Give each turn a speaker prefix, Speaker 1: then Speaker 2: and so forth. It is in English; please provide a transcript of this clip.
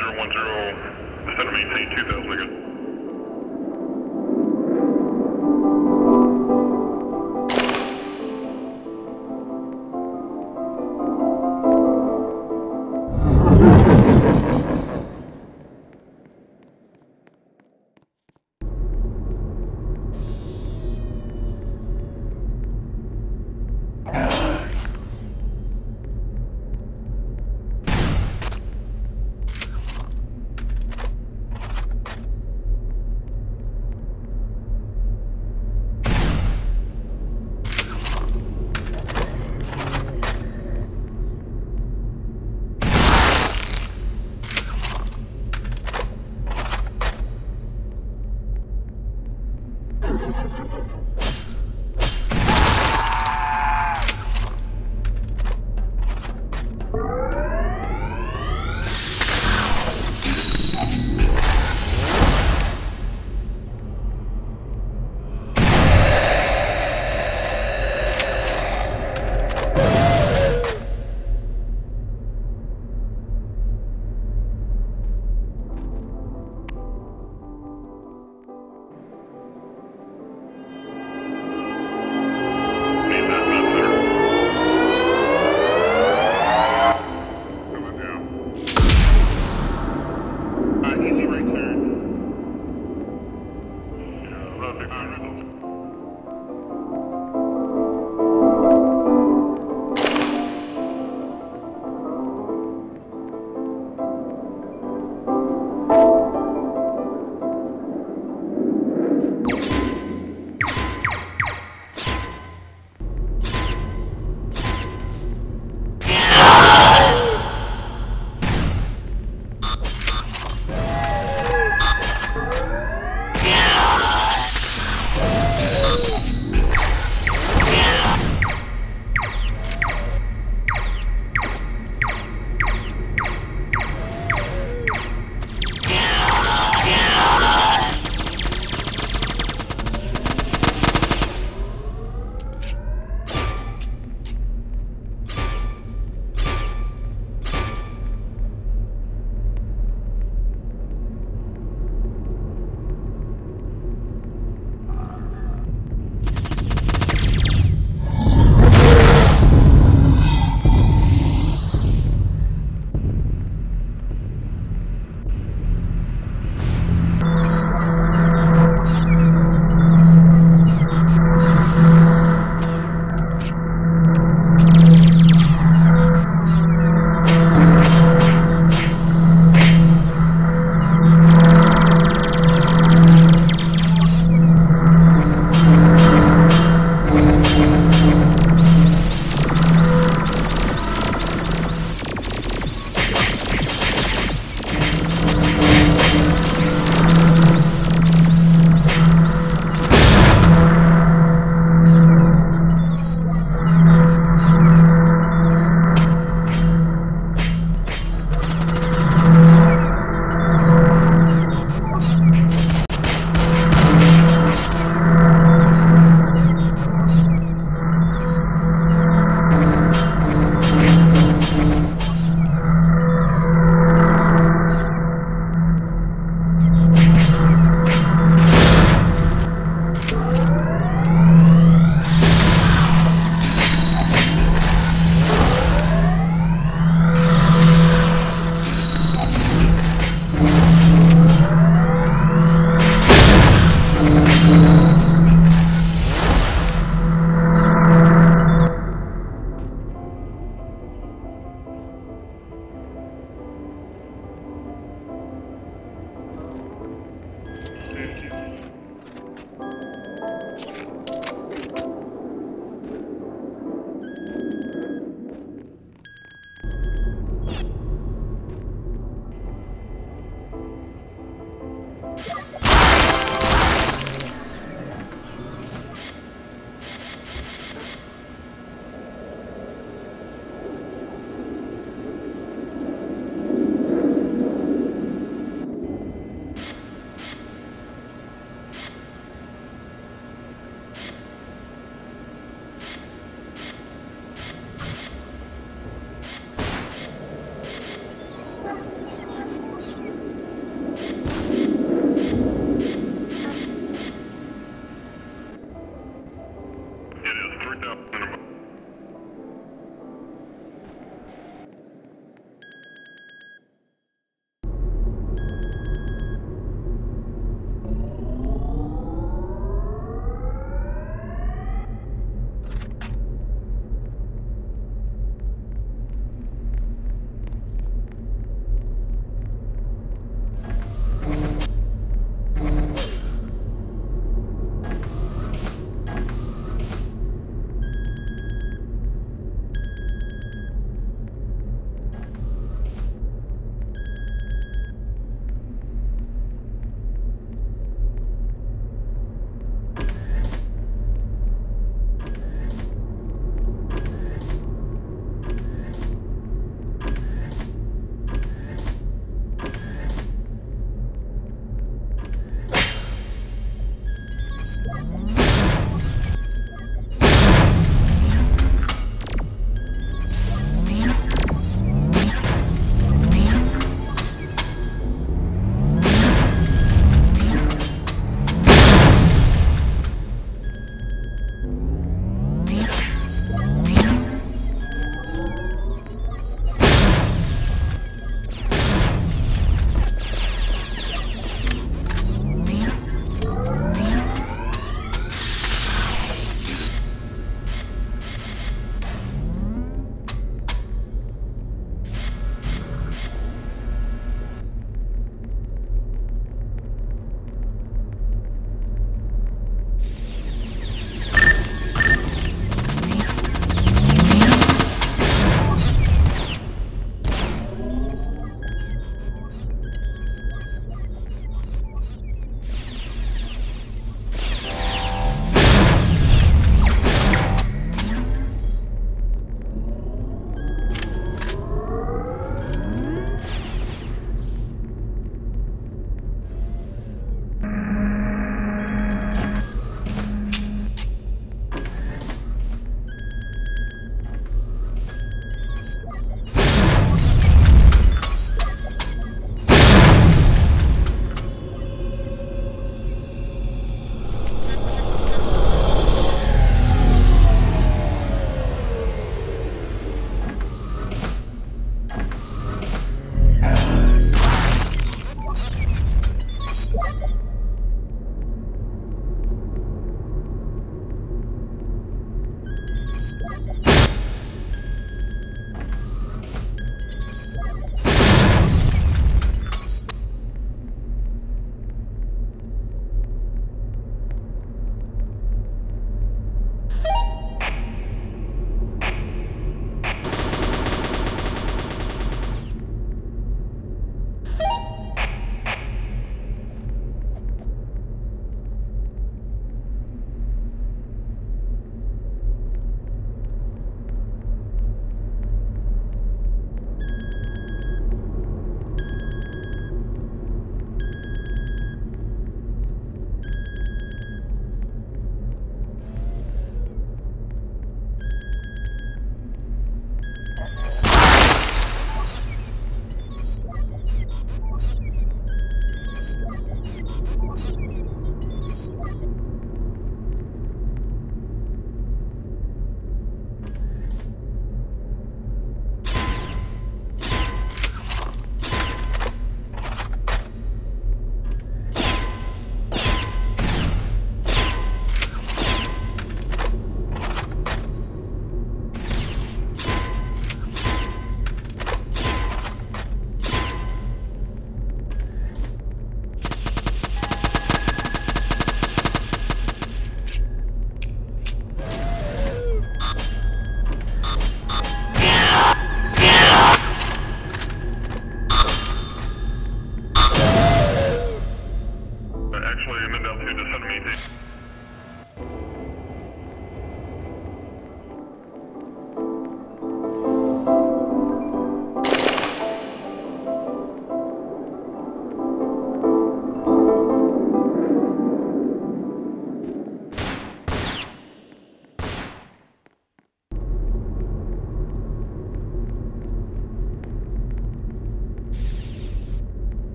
Speaker 1: Army 72010, descend to maintain 2000